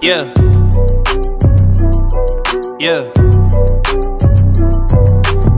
Yeah. Yeah.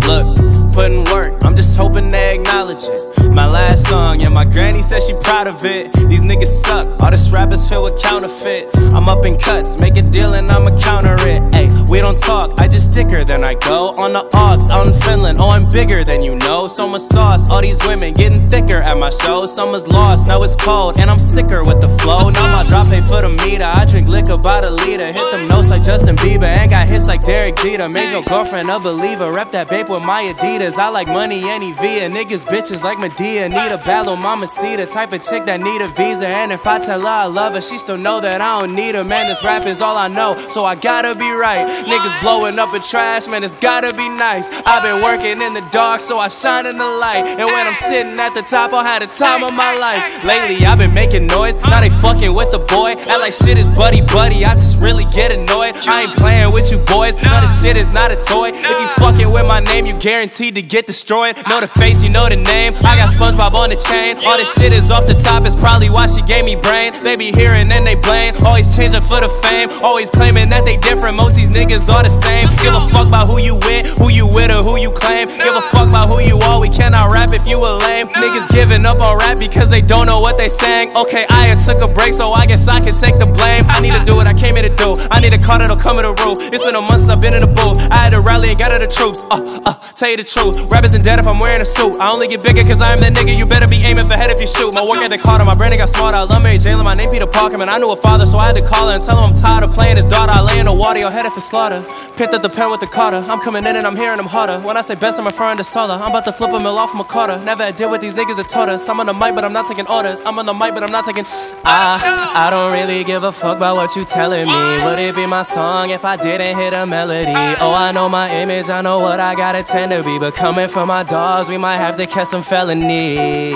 Look, putting work, I'm just hoping they acknowledge it. My last song, yeah, my granny said she proud of it. These niggas suck, all this rap is filled with counterfeit. I'm up in cuts, make a deal and I'ma counter it. Ayy, we don't talk, I just sticker, then I go on the aux out in Finland. Oh, I'm bigger than you know. So much sauce, all these women getting thicker at my show. Summer's lost, now it's cold, and I'm sicker with the flow. Now my drop pay for the meter, I drink liquor by the liter. Hit them notes like Justin Bieber, and got hits like Derek Jeter. Made your girlfriend a believer, rep that babe with my Adidas. I like money and EV, niggas bitches like Medea. Need a battle, mama see the type of chick that need a visa. And if I tell her I love her, she still know that I don't need her. Man, this rap is all I know, so I gotta be right. Niggas blowing up in trash, man, it's gotta be nice. I've been working in the dark, so I shine in the light. And when I'm sitting at the top, I had the time of my life. Lately, I've been making noise, now they fucking with the boy. Act like shit is buddy buddy, I just really get annoyed. I ain't playing with you boys, No, this shit is not a toy. If you fucking with my name, you guaranteed to get destroyed. Know the face, you know the name. I got SpongeBob on the chain. All this shit is off the top, it's probably why she gave me brain. They be hearing and they blame, always changing for the fame. Always claiming that they different, most these niggas are the same. Give a fuck about who you with, who you with, or who you claim. Give a fuck about who you are, we cannot rap if you a lame. Niggas giving up on rap because they don't know what they saying. Okay, I took a break, so I guess I can take the blame. I need to do what I came here to do. I need a that'll come in the roof. It's been a month since I've been in the booth. I had to rally and got gather the troops. Uh, uh, tell you the truth. Rappers isn't dead if I'm wearing a suit. I only get bigger cause I am that nigga. You better be aiming for head if you shoot. My work ethic harder, my branding got smarter. I love Mary Jane, my name Peter Parker, man. I knew a father, so I had to call her and tell him I'm tired of playing his daughter. I lay in the water, your headed for slaughter. Picked up the pen with the Carter. I'm coming in and I'm hearing them harder. When I say best, I'm referring to Solar. I'm about to flip a mill off my Carter. Never had deal with these niggas that taught us. I'm on the mic, but I'm not taking orders. I'm on the mic, but I'm not taking. I, I don't really give a fuck about what you telling me. Would it be my song if I didn't hit a melody? Oh, I know my image, I know what I gotta tend to be. But coming from my dogs, we might have to catch some felonies.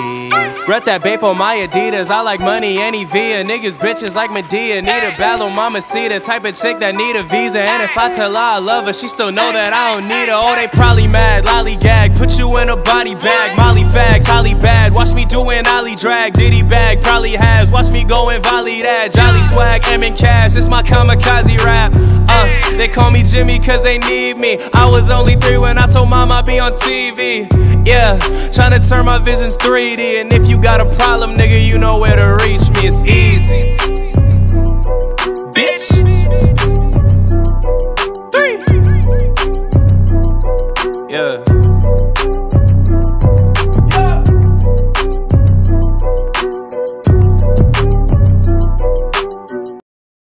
Rep that babe on my Adidas. I like money any. And niggas bitches like Medea. Need a battle, mama see the type of chick that need a visa. And if I tell her I love her, she still know that I don't need her. Oh, they probably mad. Lollygag, put you in a body bag. Molly fags, Holly bad. Watch me doing Ollie drag. Diddy bag, probably has. Watch me going volley that. Jolly swag, M and Cash. It's my kamikaze rap. Uh, they call me Jimmy cause they need me. I was only three when I told mom I'd be on TV. Yeah, trying to turn my visions 3D. And if you got a problem, nigga, you know where to reach